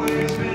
always